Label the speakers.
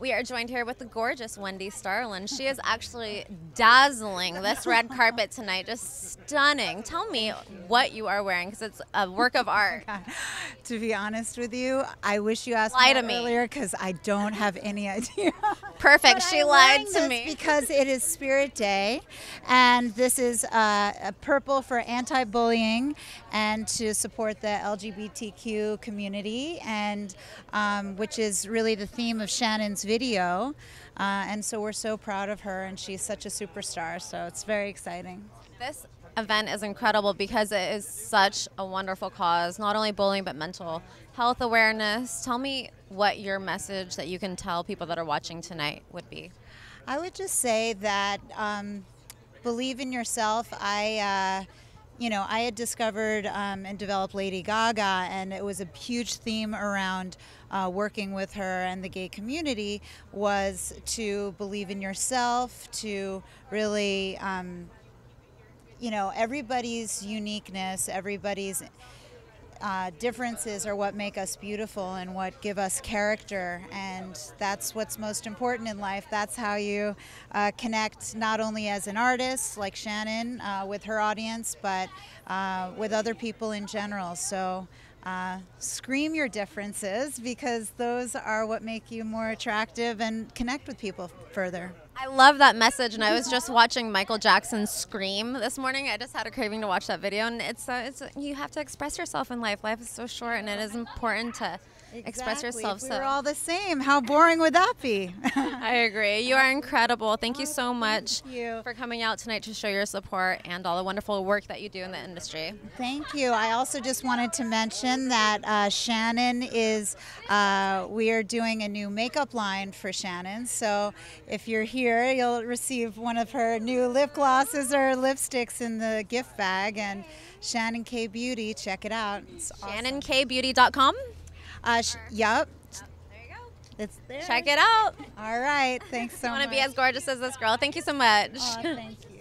Speaker 1: We are joined here with the gorgeous Wendy Starland. She is actually dazzling this red carpet tonight, just stunning. Tell me what you are wearing because it's a work of art.
Speaker 2: to be honest with you, I wish you asked
Speaker 1: Lie
Speaker 2: me earlier because I don't have any idea.
Speaker 1: Perfect.
Speaker 2: But
Speaker 1: she
Speaker 2: I'm
Speaker 1: lied to me.
Speaker 2: because it is Spirit Day, and this is uh, a purple for anti-bullying and to support the LGBTQ community, and um, which is really the theme of Shannon's video. Uh, and so we're so proud of her, and she's such a superstar. So it's very exciting.
Speaker 1: This event is incredible because it is such a wonderful cause, not only bullying but mental health awareness. Tell me what your message that you can tell people that are watching tonight would be.
Speaker 2: I would just say that um, believe in yourself. I, uh, you know, I had discovered um, and developed Lady Gaga, and it was a huge theme around uh, working with her and the gay community was to believe in yourself, to really, um, you know, everybody's uniqueness, everybody's uh, differences are what make us beautiful and what give us character. And that's what's most important in life. That's how you uh, connect not only as an artist like Shannon uh, with her audience, but uh, with other people in general. So uh, scream your differences because those are what make you more attractive and connect with people further.
Speaker 1: I love that message, and I was just watching Michael Jackson scream this morning. I just had a craving to watch that video, and it's uh, it's you have to express yourself in life. Life is so short, and it is important to express yourself.
Speaker 2: If
Speaker 1: so
Speaker 2: we were all the same. How boring would that be?
Speaker 1: I agree. You are incredible. Thank you so much
Speaker 2: you.
Speaker 1: for coming out tonight to show your support and all the wonderful work that you do in the industry.
Speaker 2: Thank you. I also just wanted to mention that uh, Shannon is, uh, we are doing a new makeup line for Shannon. So if you're here, you'll receive one of her new lip glosses or lipsticks in the gift bag. And Shannon K Beauty, check it out. It's awesome.
Speaker 1: ShannonKBeauty.com.
Speaker 2: Uh, sh- yep,
Speaker 1: There you go.
Speaker 2: it's there.
Speaker 1: Check it out.
Speaker 2: All right. Thanks so
Speaker 1: I want to be as gorgeous as this girl. Thank you so much.
Speaker 2: Aw, thank you.